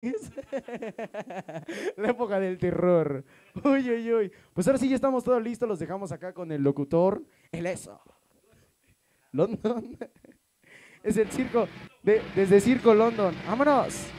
La época del terror. Uy, uy, uy. Pues ahora sí ya estamos todos listos. Los dejamos acá con el locutor. El eso. London. Es el circo. De, desde Circo London. ¡Vámonos!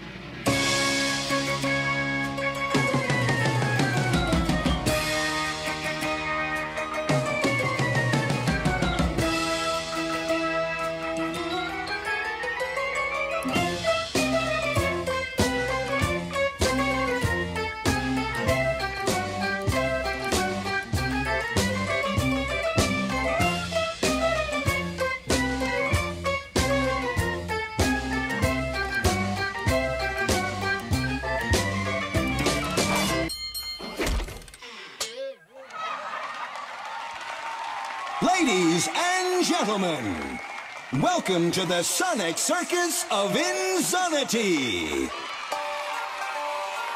Welcome to the Sonic Circus of Insanity.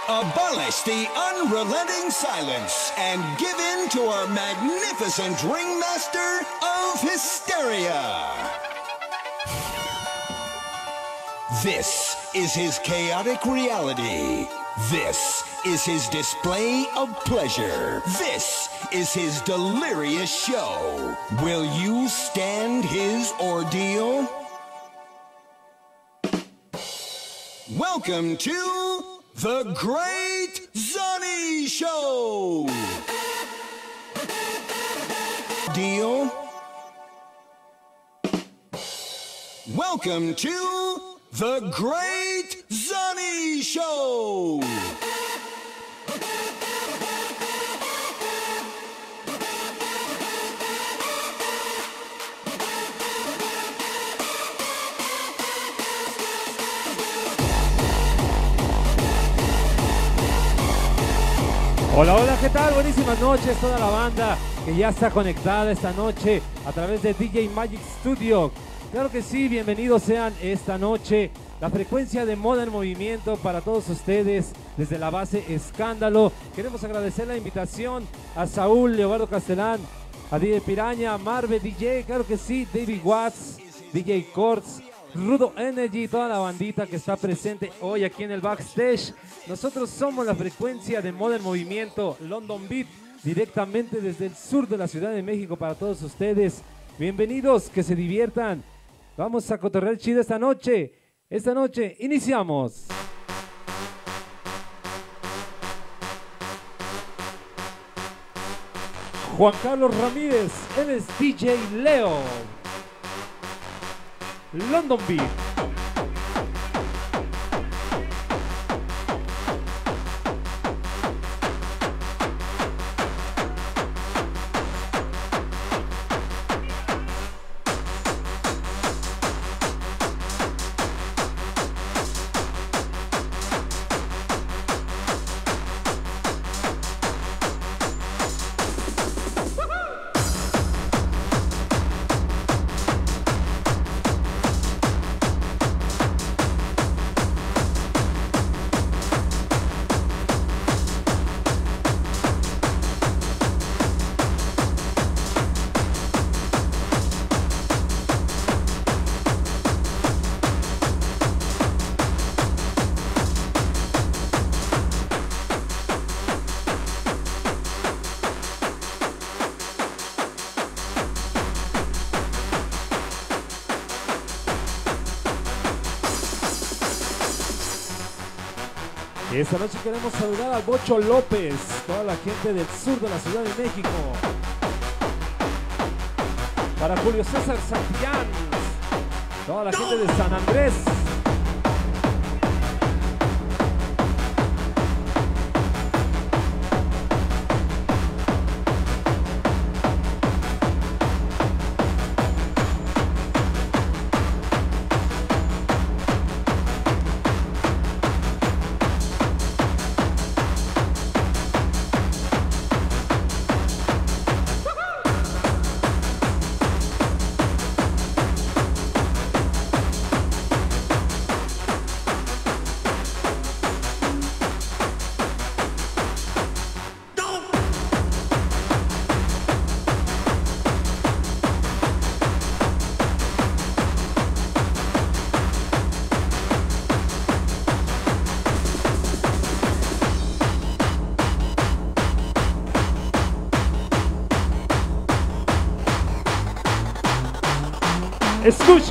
Abolish the unrelenting silence and give in to our magnificent ringmaster of hysteria. This is his chaotic reality. This is his display of pleasure. This is his delirious show. Will you stand his ordeal? Welcome to the Great Zunny Show. Deal? Welcome to the Great Zunny Show. Hola, hola, ¿qué tal? Buenísimas noches, toda la banda que ya está conectada esta noche a través de DJ Magic Studio. Claro que sí, bienvenidos sean esta noche. La frecuencia de moda en movimiento para todos ustedes desde la base Escándalo. Queremos agradecer la invitación a Saúl, Leobardo Castellán, a DJ Piraña, a Marve DJ, claro que sí, David Watts, DJ Corts, Rudo Energy, toda la bandita que está presente hoy aquí en el backstage. Nosotros somos la frecuencia de moda en movimiento London Beat, directamente desde el sur de la Ciudad de México para todos ustedes. Bienvenidos, que se diviertan. Vamos a cotorrear chido esta noche. Esta noche iniciamos. Juan Carlos Ramírez, él es DJ Leo. London Beat. Esta noche queremos saludar al Bocho López, toda la gente del sur de la Ciudad de México. Para Julio César Santillán, toda la gente de San Andrés.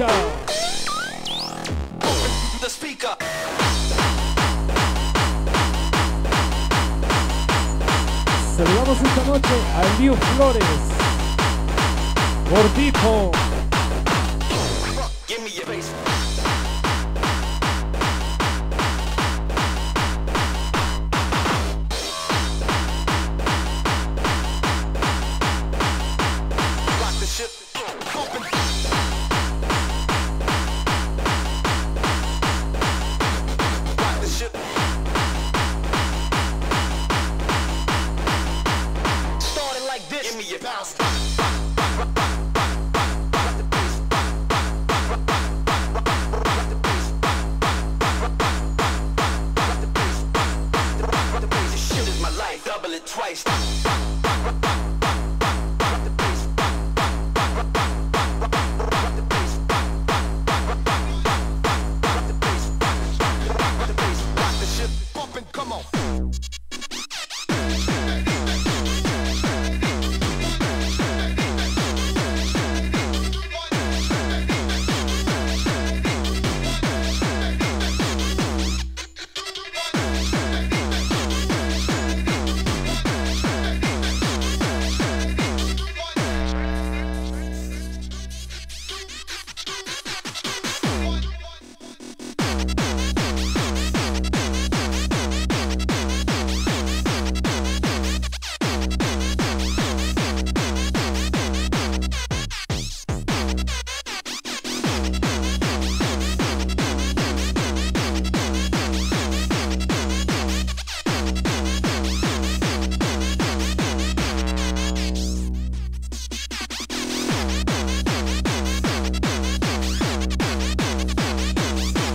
The speaker. Saludamos esta noche a Liu Flores. Gordito.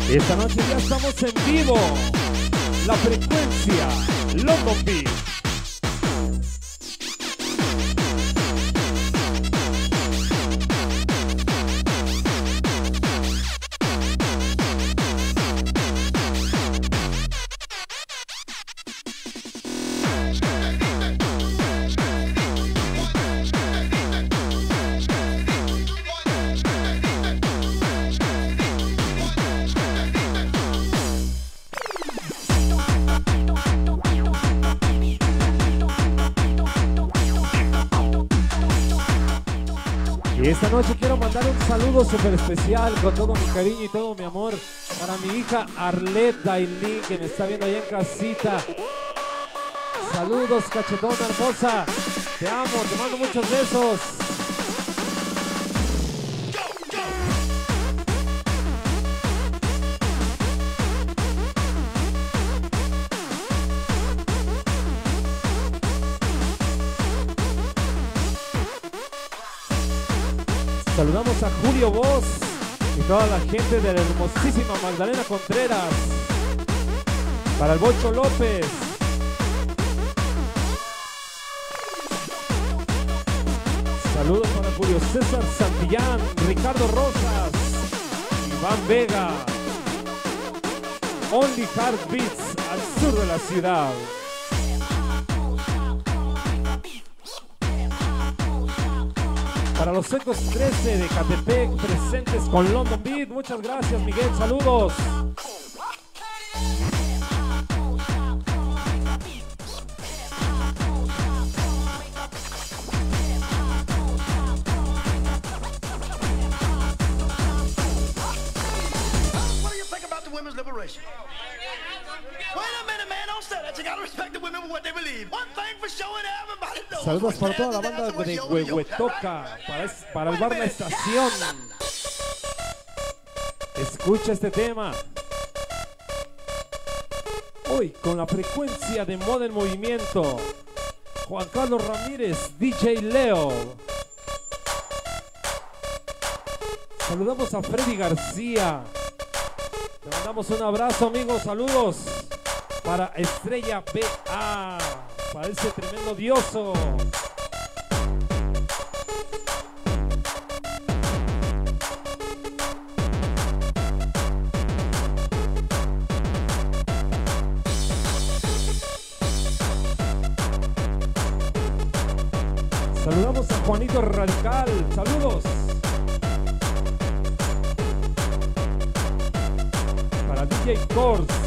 Esta noche ya estamos en vivo. La frecuencia London. Súper especial con todo mi cariño y todo mi amor para mi hija Arlette Dailin que me está viendo ahí en casita. Saludos, cachetona hermosa. Te amo, te mando muchos besos. Julio Voz y toda la gente de la hermosísima Magdalena Contreras. Para el Bocho López. Saludos para Julio César Santillán, Ricardo Rosas, Iván Vega. Only Heart Beats al sur de la ciudad. Para los Ecos 13 de Catepec, presentes con London Beat. Muchas gracias, Miguel. Saludos. Liberation? Saludos para toda la banda de. Huehuetoca, para, es- para el bar La Estación. Escucha este tema. Hoy con la frecuencia de moda en movimiento. Juan Carlos Ramírez, DJ Leo. Saludamos a Freddy García. Te mandamos un abrazo, amigos. Saludos para Estrella BA, para ese tremendo dioso. Saludamos a Juanito Radical. Saludos. Para DJ Corse.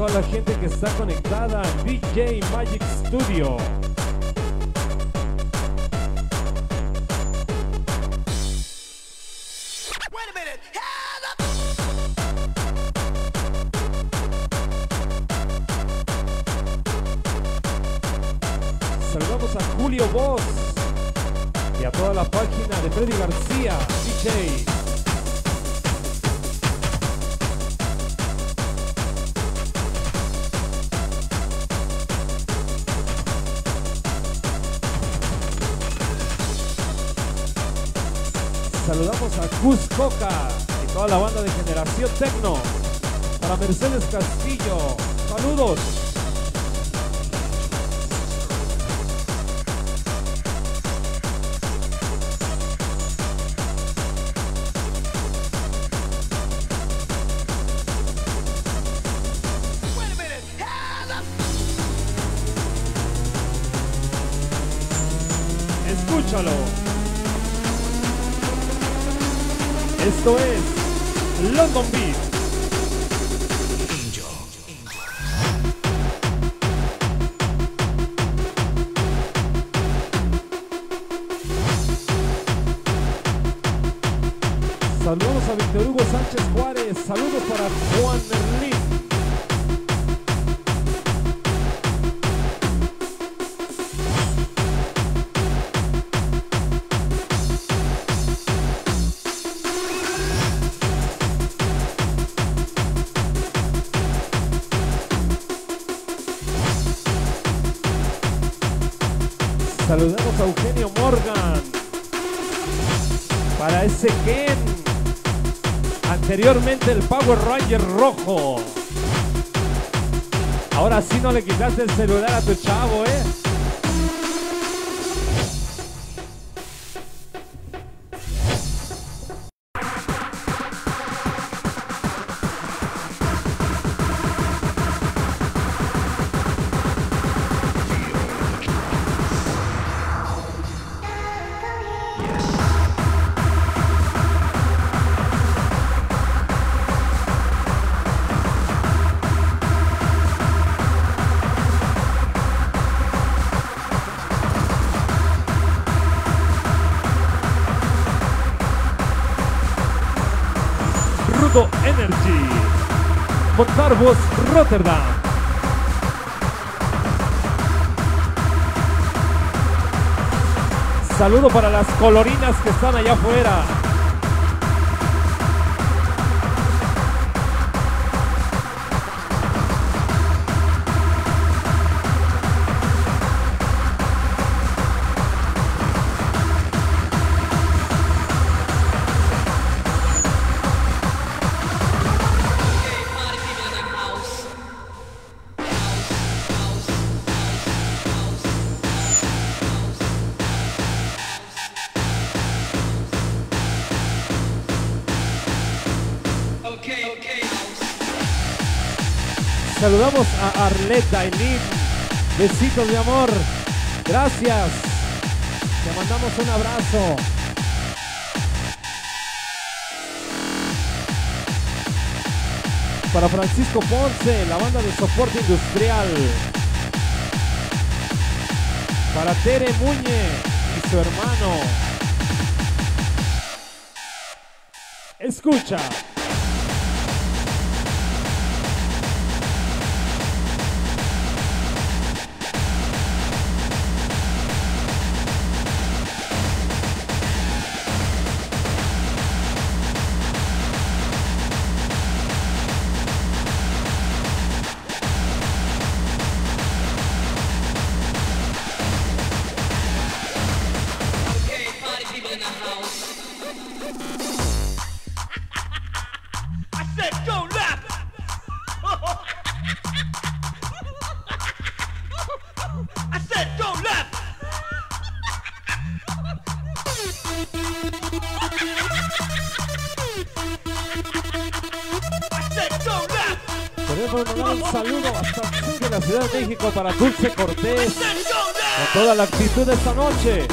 Toda la gente que está conectada DJ Magic Studio. Saludamos a Cus Coca y toda la banda de Generación Tecno. Para Mercedes Castillo, saludos. Esto es London Beat. Anteriormente el Power Ranger rojo. Ahora sí no le quitaste el celular a tu chavo, ¿eh? Rotterdam. Saludo para las colorinas que están allá afuera. Eileen. Besitos de amor. Gracias. Te mandamos un abrazo. Para Francisco Ponce, la banda de soporte industrial. Para Tere Muñe y su hermano. Escucha. Ciudad de México para Dulce Cortés. Con toda la actitud de esta noche.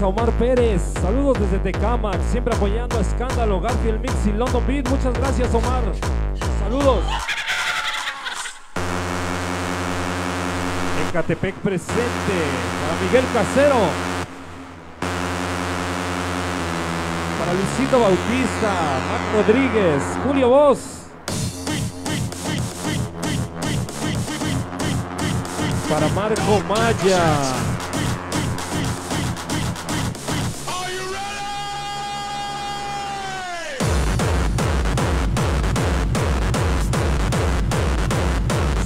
A Omar Pérez. Saludos desde Tecamac, siempre apoyando a Escándalo, Garfield Mix y London Beat. Muchas gracias, Omar. Saludos. Ecatepec presente para Miguel Casero. Para Luisito Bautista, Mac Rodríguez, Julio Voz. Para Marco Maya.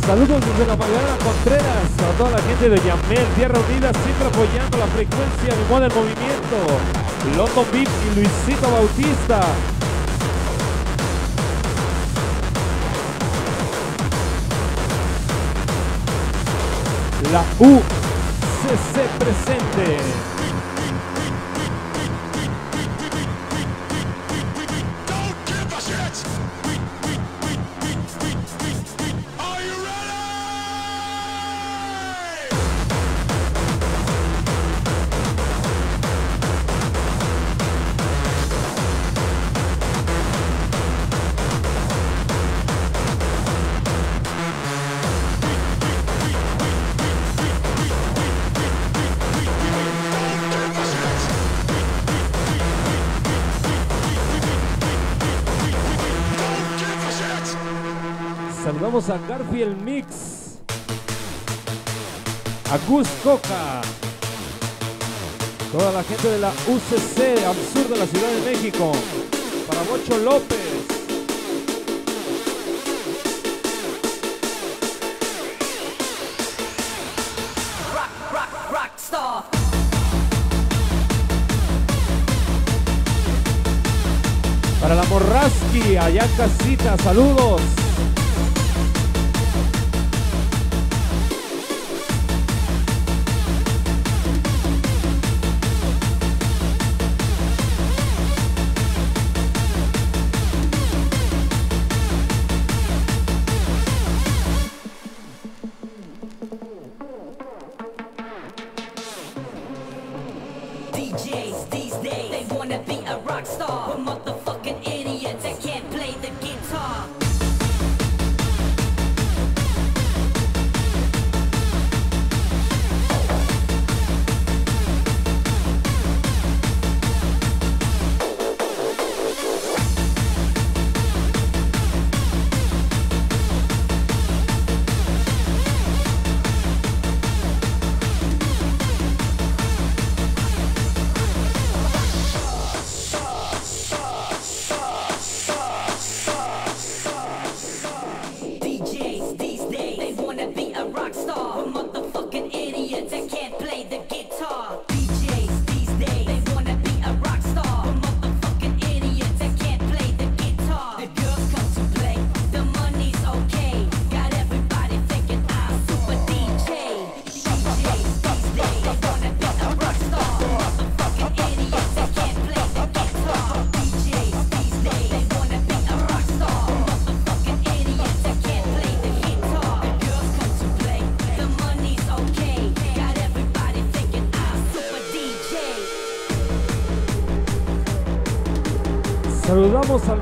Saludos desde la Magdalena Contreras a toda la gente de Yamel, Tierra Unida, siempre apoyando la frecuencia de moda en movimiento. London Beat y Luisito Bautista. La UCC presente. A Garfield Mix. A Gus Coca. Toda la gente de la UCC al sur de la Ciudad de México. Para Bocho López. Para la Morraski, allá en casita, saludos.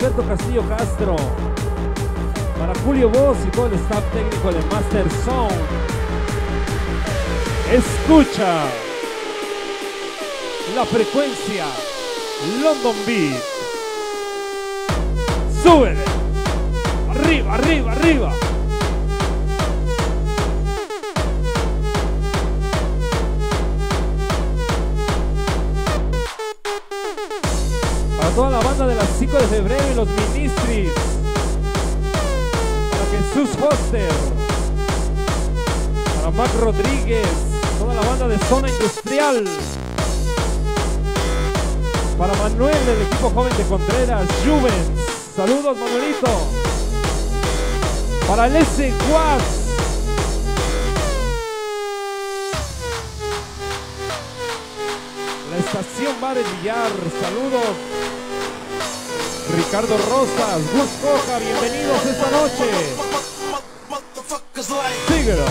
Alberto Castillo Castro. Para Julio Voz y todo el staff técnico de Master Sound. Escucha la frecuencia London Beat. Súbele. Arriba, arriba, arriba. 5 de febrero y los ministries. Para Jesús Foster. Para Mac Rodríguez. Toda la banda de Zona Industrial. Para Manuel del equipo joven de Contreras, Juvens. Saludos Manuelito. Para S. Guas. La estación Bar El Villar, saludos. Ricardo Rosas, Gus Coja, bienvenidos esta noche. Tígero.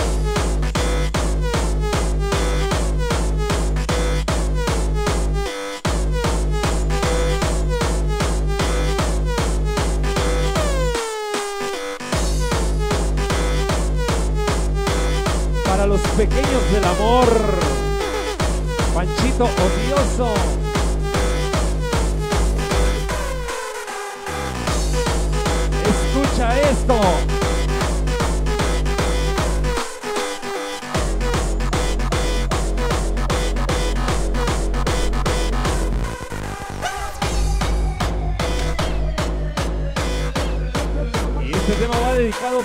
Para los pequeños del amor. Panchito odioso.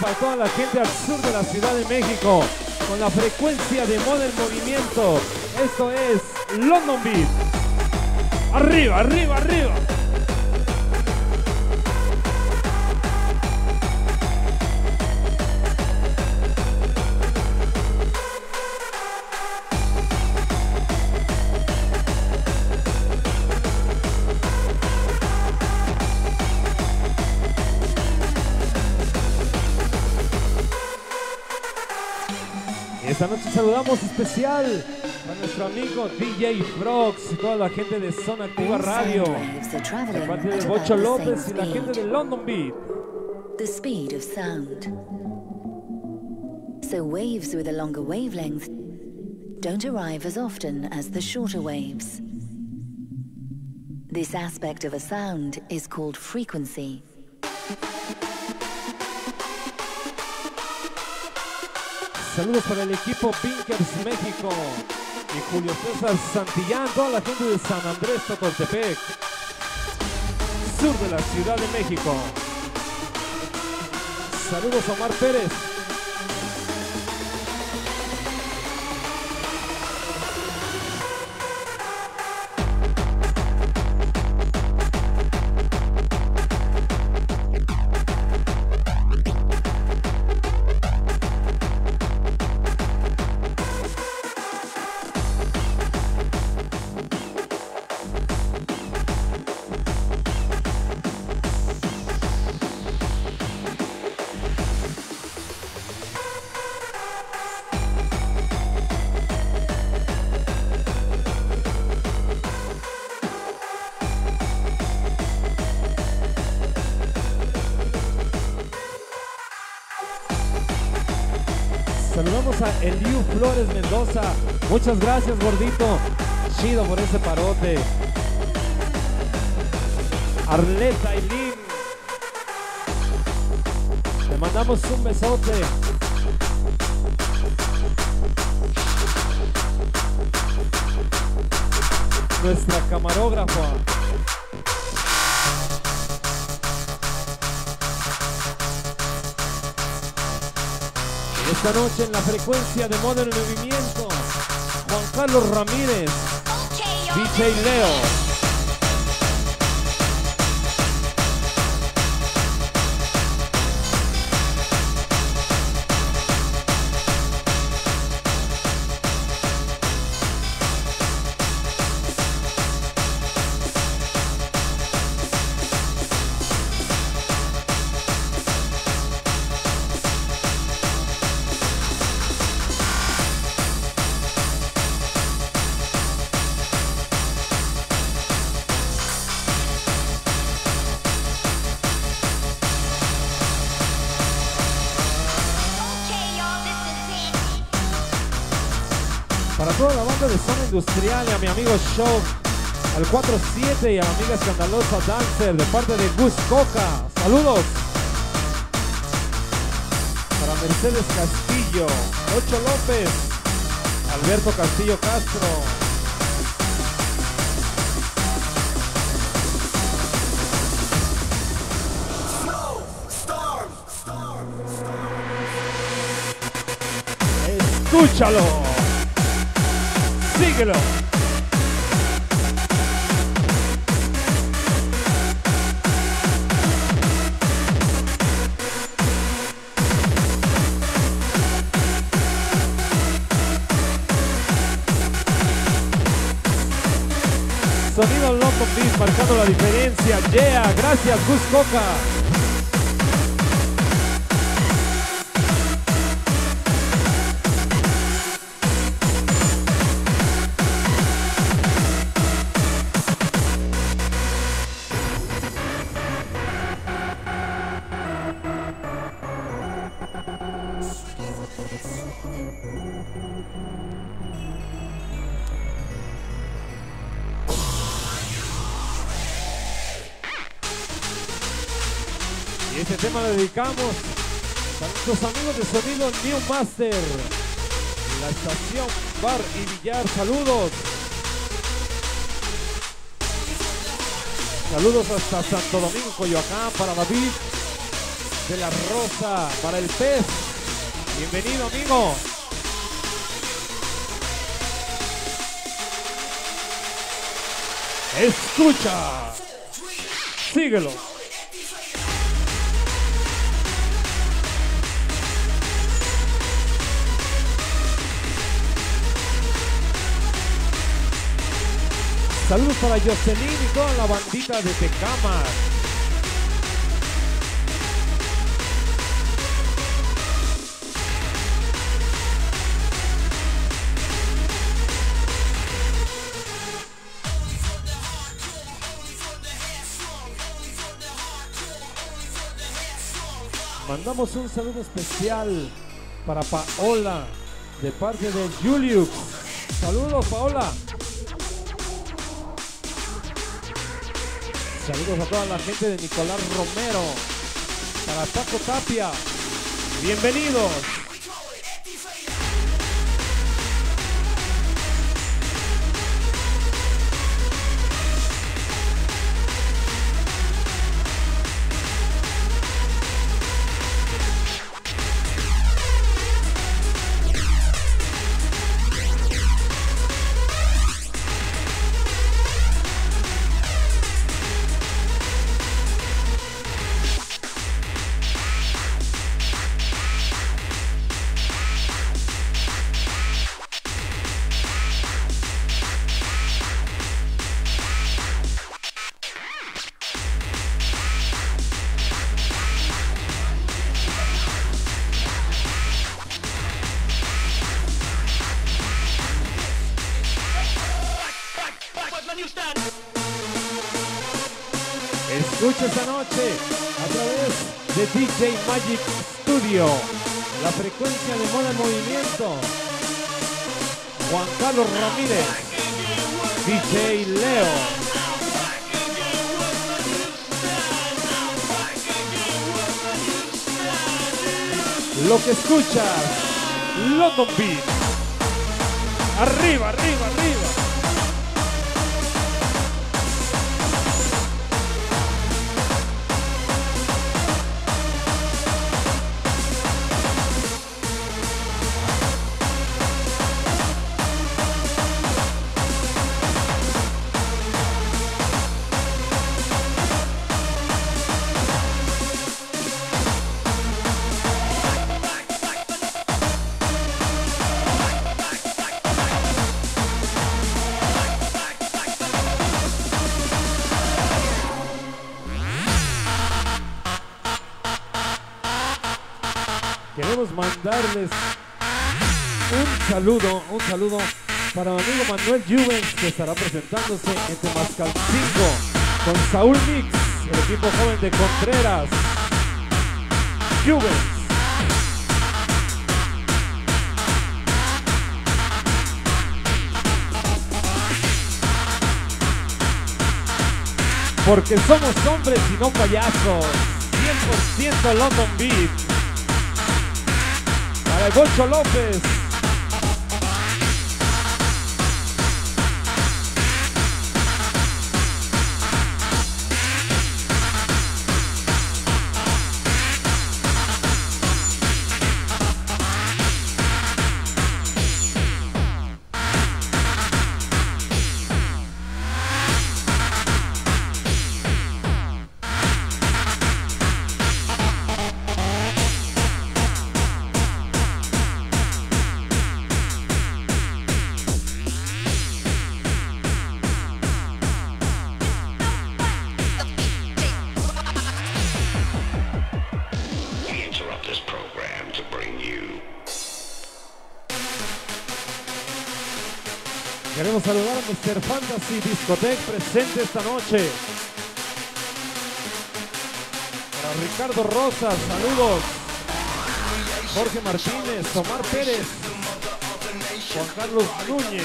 Para toda la gente al sur de la Ciudad de México, con la frecuencia de moda en movimiento. Esto es London Beat. Arriba, arriba, arriba. Saludamos especial a nuestro amigo DJ Frogs y toda la gente de Zona Activa Radio. Waves De parte de Bocho López y la gente de London Beat. the speed of sound. So waves with a longer wavelength don't arrive as often as the shorter waves. This aspect of a sound is called frequency. Saludos para el equipo Pinkers México y Julio César Santillán, toda la gente de San Andrés Totoltepec, sur de la Ciudad de México. Saludos a Omar Pérez. Flores Mendoza. Muchas gracias, gordito. Chido por ese parote. Arleta y Lin. Le mandamos un besote. Nuestra camarógrafa. Esta noche en la frecuencia de moda en movimiento, Juan Carlos Ramírez, DJ Leo. Toda la banda de Zona Industrial y a mi amigo Show, al 47 y a la amiga escandalosa Dancer de parte de Gus Coca. Saludos. Para Mercedes Castillo, Ocho López, Alberto Castillo Castro. Escúchalo. Síguelo. Sonido Loco Beat marcando la diferencia. Yeah, gracias Gus Coca. Dedicamos a nuestros amigos de sonido New Master, la estación Bar y Billar. Saludos. Saludos hasta Santo Domingo, Coyoacán, para David de la Rosa, para el pez. Bienvenido, amigo. Escucha. Síguelo. Saludos para Jocelyn y toda la bandita de Tecama. Mandamos un saludo especial para Paola de parte de Julius. Saludos, Paola. Saludos a toda la gente de Nicolás Romero. Para Paco Tapia. Bienvenidos. Escucha esta noche a través de DJ Magic Studio, la frecuencia de moda en movimiento. Juan Carlos Ramírez, DJ Leo. Lo que escuchas, London Beat. Arriba, arriba, arriba. Saludo, un saludo para mi amigo Manuel Juvens que estará presentándose en Temascalcingo con Saúl Mix, el equipo joven de Contreras. Juvens. Porque somos hombres y no payasos. 100% London Beat. Para el Bocho López. Mr. Fantasy Discotech presente esta noche. Para Ricardo Rosas, saludos. Jorge Martínez, Omar Pérez, Juan Carlos Núñez.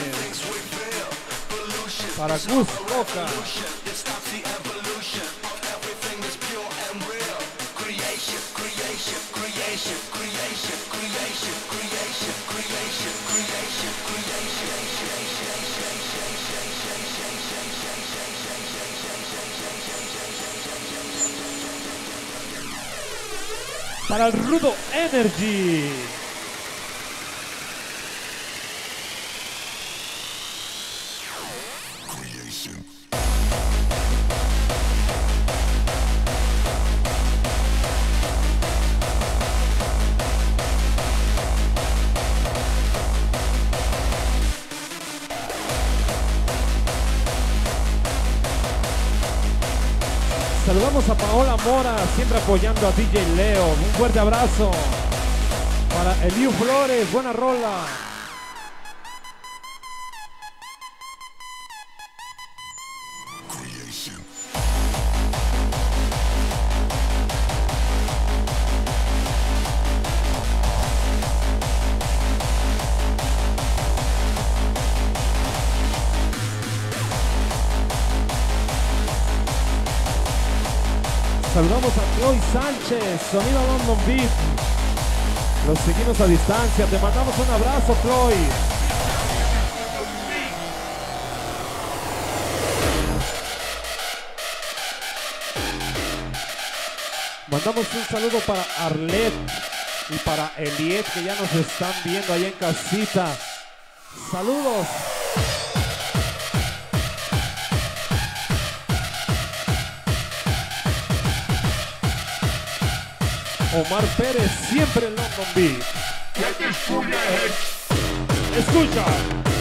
Para Gus Coca. Para el Rudo Energy. Saludamos a Paola Mora, siempre apoyando a DJ Leo. Un fuerte abrazo. Para Eliu Flores, buena rola. Saludamos a Chloe Sánchez, Sonido London Beat. Los seguimos a distancia. Te mandamos un abrazo, Chloe. Mandamos un saludo para Arlet y para Eliet que ya nos están viendo allá en casita. Saludos. Omar Pérez, siempre en London Beat. Escucha.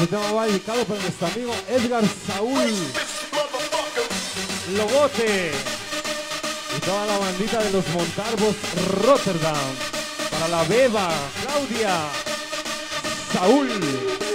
Este tema va dedicado para nuestro amigo Edgar Saúl Logote y toda la bandita de los Montalvos Rotterdam. Para la Beba, Claudia, Saúl.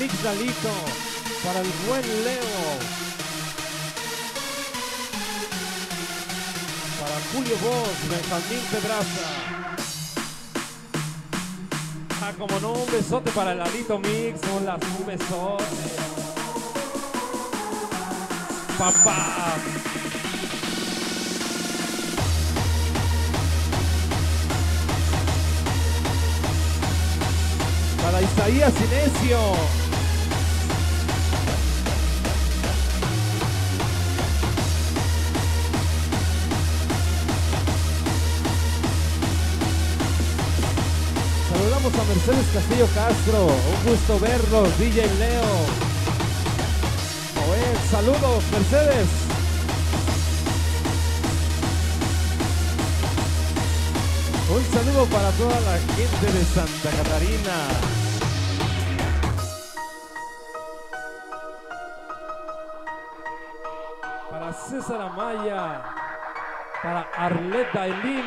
A Mesa Mix Galito para el buen Leo. Para Julio Bosch, Benjamín Pedraza. Ah, como no, un besote para el Alito Mix, hola, un besote. Papá. Para Isaías Inesio. Mercedes Castillo Castro. Un gusto verlos, DJ Leo. Joel, saludos, Mercedes. Un saludo para toda la gente de Santa Catarina. Para César Amaya. Para Arlette Dailin.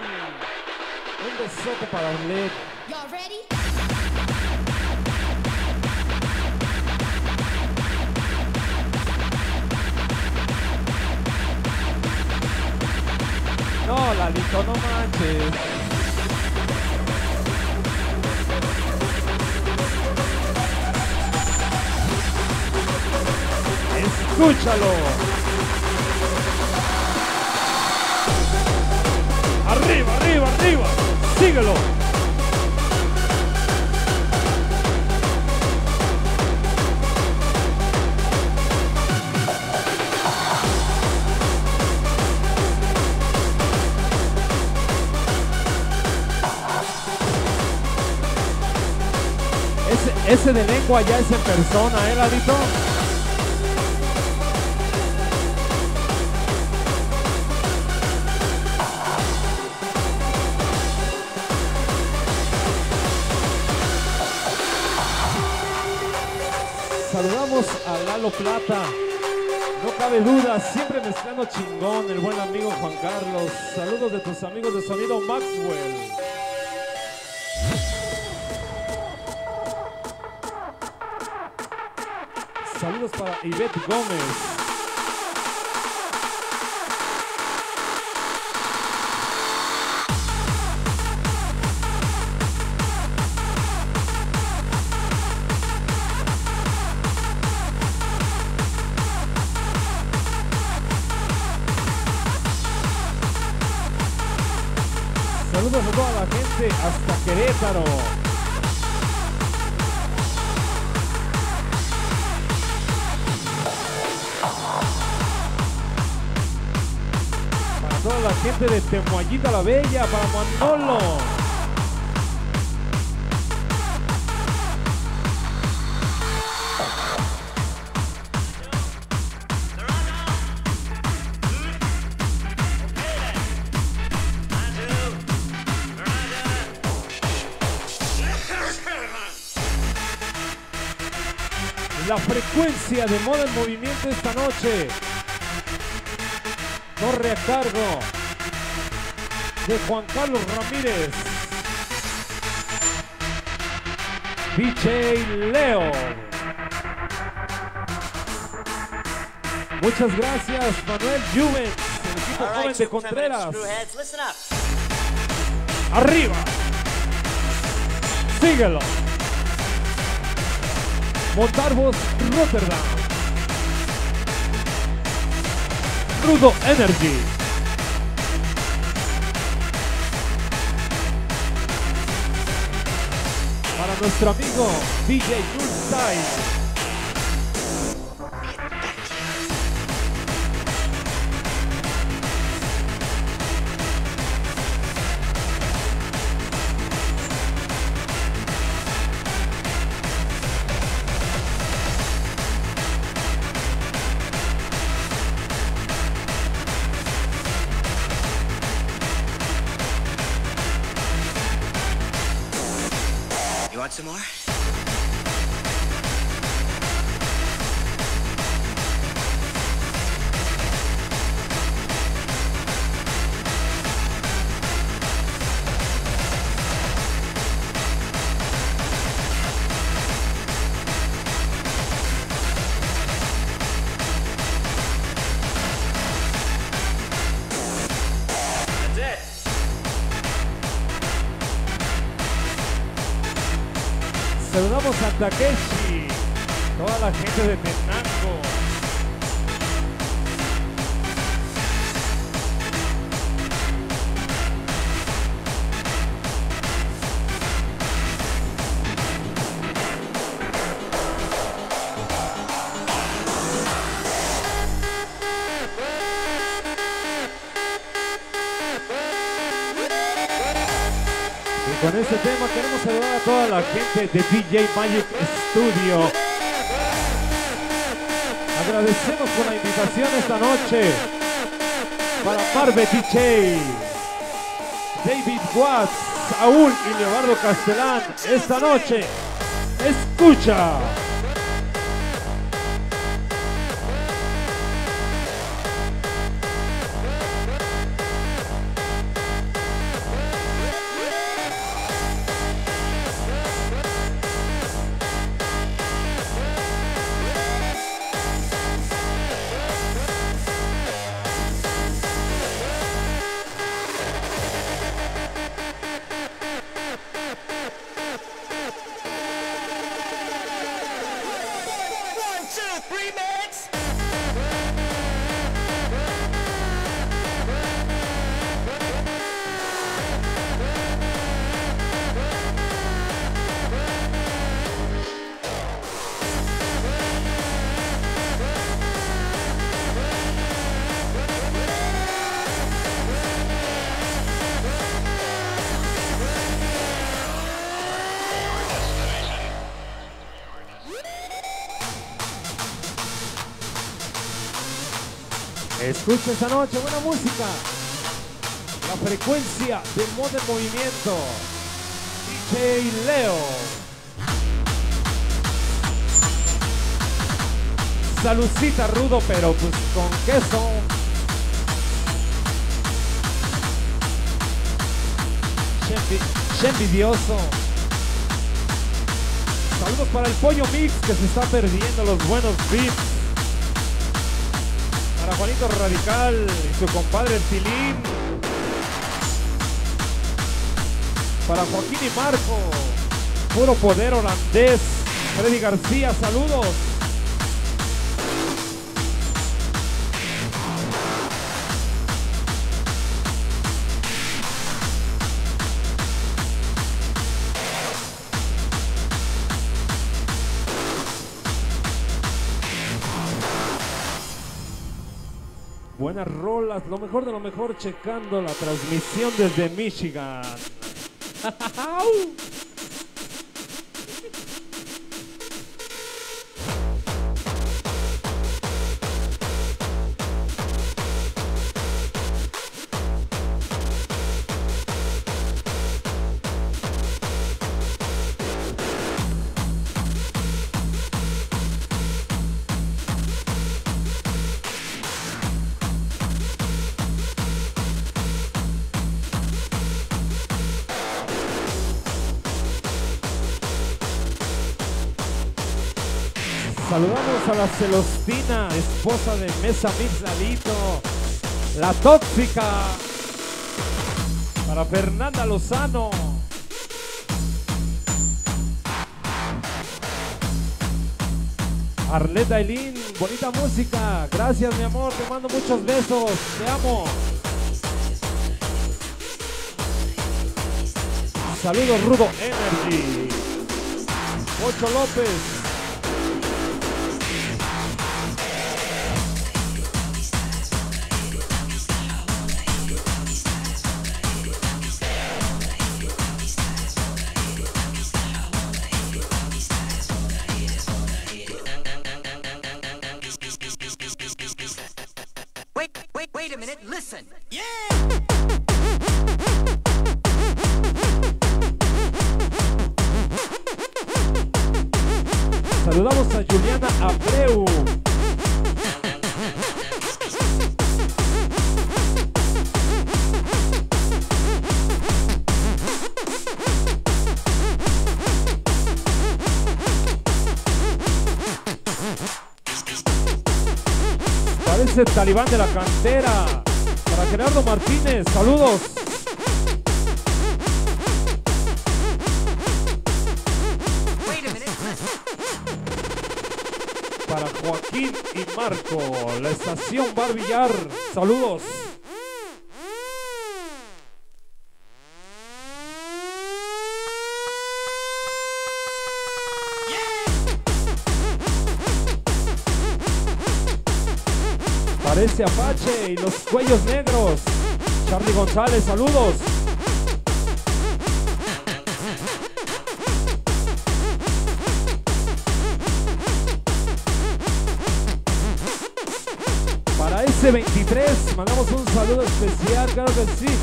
Un besote para Arlette. No, Lalito, no manches. Escúchalo. Arriba, arriba, arriba. Síguelo. Ese, de lengua ya es en persona, ¿eh, Lalito? Saludamos a Lalo Plata. No cabe duda, siempre mezclando chingón el buen amigo Juan Carlos. Saludos de tus amigos de sonido Maxwell. Para Ivette Gómez. Gente de Temuayita la Bella, para Manolo. La frecuencia de moda en movimiento esta noche. Corre a de Juan Carlos Ramírez. DJ Leo. Muchas gracias, Manuel Juvens, el equipo joven de Contreras. Arriba. Síguelo. Montarvos Rotterdam. Rudo Energy. Nuestro amigo DJ Style. Saludamos a Takeshi, toda la gente de Tenango. Toda la gente de DJ Magic Studio. Agradecemos por la invitación esta noche para Marve DJ, David Watts, Saúl y Leonardo Castellán. Esta noche, escucha. Escucha esta noche buena música. La frecuencia de modo en movimiento. DJ Leo. Salucita rudo, pero pues con queso. Che envidioso. Saludos para el pollo mix que se está perdiendo los buenos beats. Juanito Radical y su compadre Tilín. Para Joaquín y Marco. Puro poder holandés. Freddy García, saludos. Lo mejor de lo mejor checando la transmisión desde Michigan. Saludamos a la Celostina, esposa de Mesa Mix Lalito, la tóxica. Para Fernanda Lozano. Arleta Eileen, bonita música. Gracias, mi amor. Te mando muchos besos. Te amo. Saludos, Rudo Energy. Ocho López. Iván de la Cantera. Para Gerardo Martínez, saludos. Para Joaquín y Marco, la estación Barbillar, saludos. Parece Apache y los cuellos negros. Charlie González, saludos. Para ese 23 mandamos un saludo especial, claro que sí.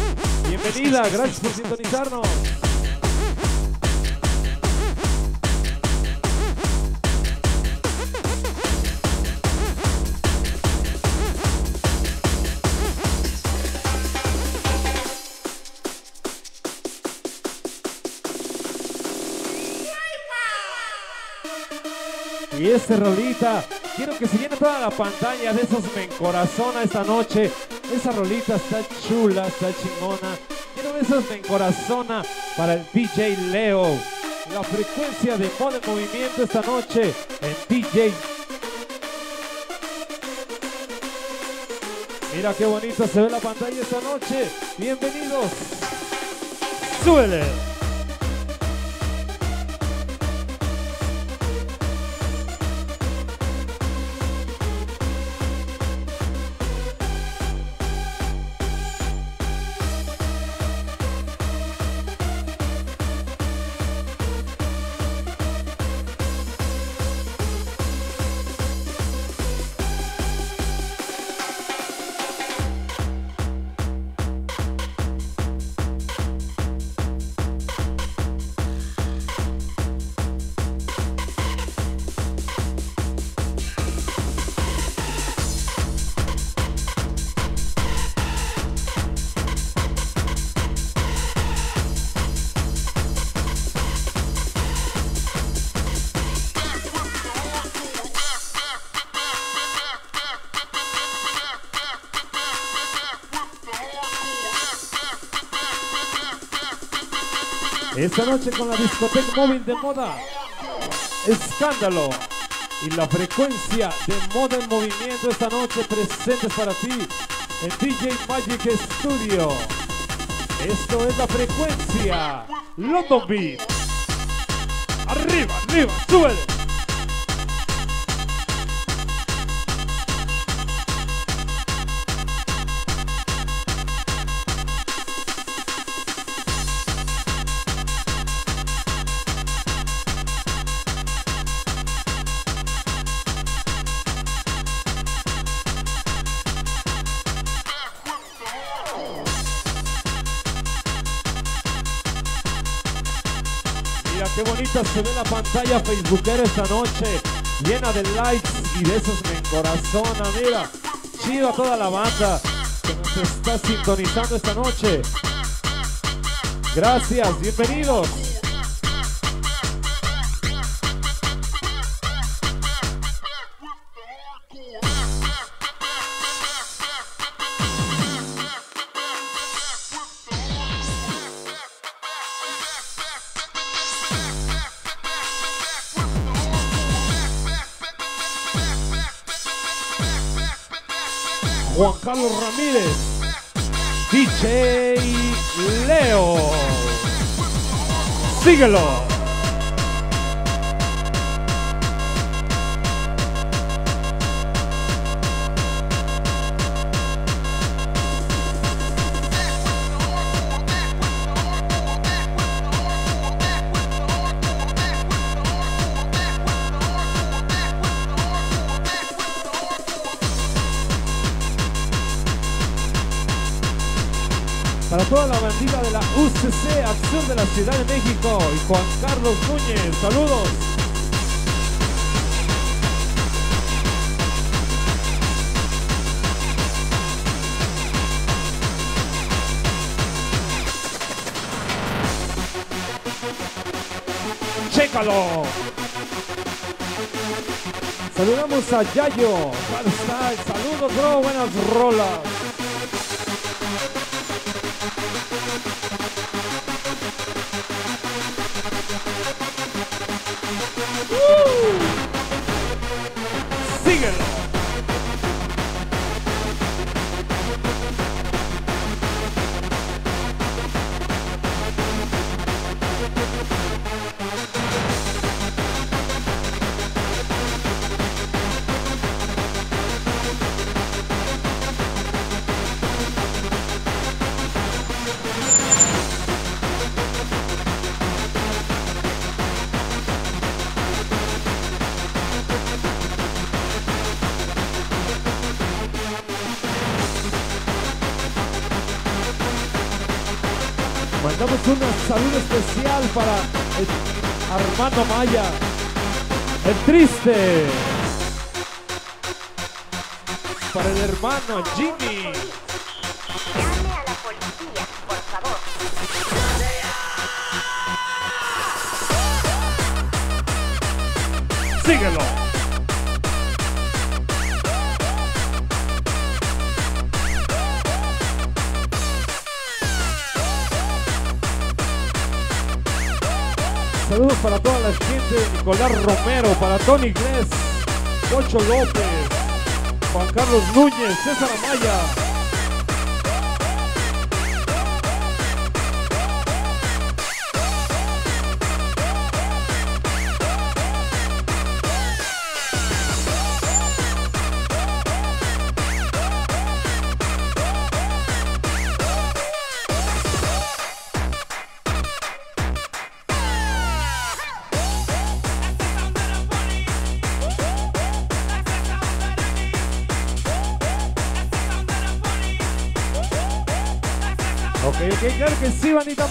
Bienvenida, gracias por sintonizarnos. Este rolita, quiero que se llene toda la pantalla de esos me encorazona esta noche. Esa rolita está chula, está chingona. Quiero esos me encorazona para el DJ Leo. La frecuencia de modo en movimiento esta noche en DJ. Mira qué bonito se ve la pantalla esta noche. Bienvenidos. Súbele. Esta noche con la discoteca móvil de moda. Escándalo. Y la frecuencia de moda en movimiento esta noche presentes para ti en DJ Magic Studio. Esto es la frecuencia London Beat. Arriba, arriba, súbele. Bonita se ve la pantalla facebookera esta noche, llena de likes y de esos me encorazona, mira, chido a toda la banda que nos está sintonizando esta noche. Gracias, bienvenidos. Juan Carlos Ramírez, DJ Leo. Síguelo. Acción de la Ciudad de México y Juan Carlos Núñez, saludos. Chécalo. Saludamos a Yayo, saludos bro, buenas rolas. Mandamos saludo especial para Armando Maya, el triste. Para el hermano Jimmy. Llame a la policía, por favor. Síguelo. Nicolás Romero, para Tony Gres, Pocho López, Juan Carlos Núñez, César Amaya.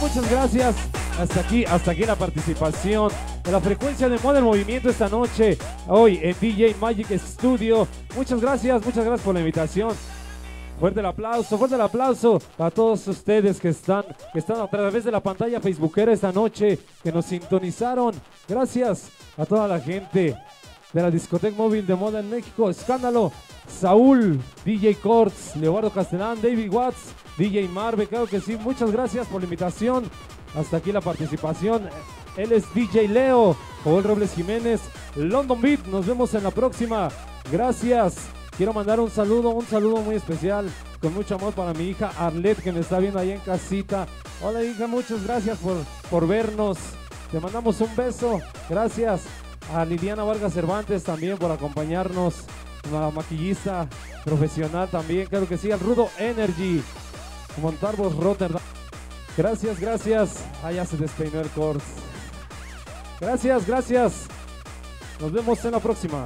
Muchas gracias. Hasta aquí, hasta aquí la participación de la frecuencia de Modern Movimiento esta noche, hoy en DJ Magic Studio. Muchas gracias, muchas gracias por la invitación. Fuerte el aplauso, fuerte el aplauso a todos ustedes que están, que están a través de la pantalla facebookera esta noche, que nos sintonizaron. Gracias a toda la gente de la discoteca móvil de moda en México. Escándalo, Saúl, DJ Corts, Leobardo Castellán, David Watts, DJ Marve, claro que sí. Muchas gracias por la invitación. Hasta aquí la participación. Él es DJ Leo, Joel Robles Jiménez, London Beat. Nos vemos en la próxima. Gracias. Quiero mandar un saludo, un saludo muy especial, con mucho amor para mi hija Arlette, que me está viendo ahí en casita. Hola hija, muchas gracias por, por vernos. Te mandamos un beso. Gracias a Liliana Vargas Cervantes también por acompañarnos. Una maquillista profesional también, claro que sí, al Rudo Energy. Montalvos Rotterdam. Gracias, gracias. Ah, ya se despeinó. Gracias, gracias. Nos vemos en la próxima.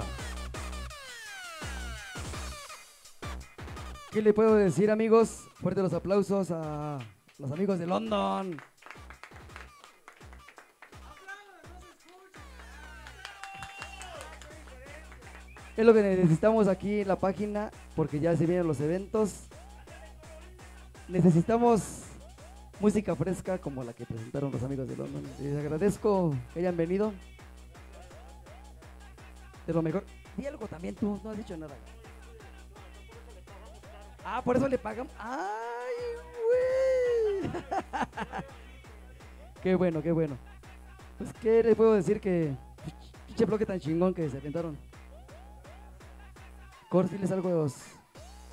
¿Qué le puedo decir, amigos? Fuerte los aplausos a los amigos de London. Es lo que necesitamos aquí en la página porque ya se vienen los eventos. Necesitamos música fresca como la que presentaron los amigos de London. Les agradezco que hayan venido. De lo mejor. Di algo también tú, no has dicho nada. Ah, por eso le pagan. ¡Ay, güey! qué bueno, qué bueno. Pues, ¿qué les puedo decir que. Pinche bloque tan chingón que se aventaron. Cor, diles algo